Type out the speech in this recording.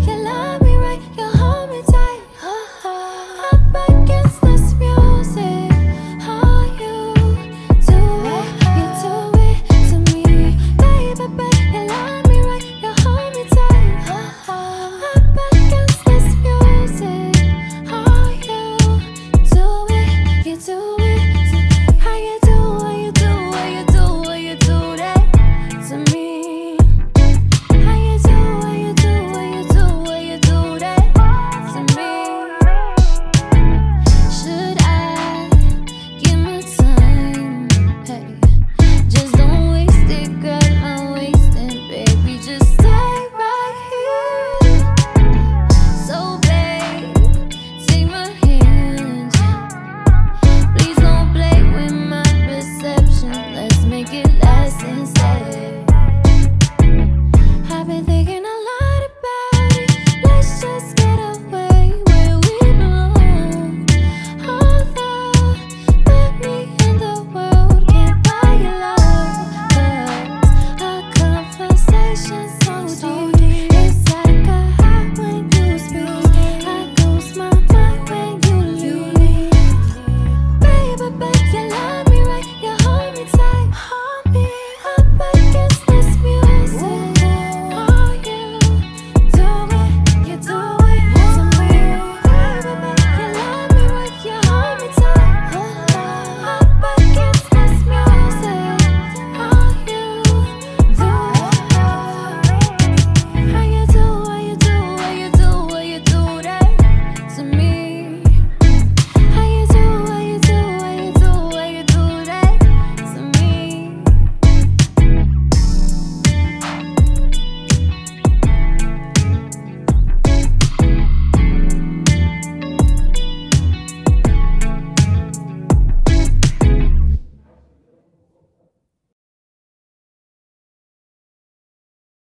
your lessons learned.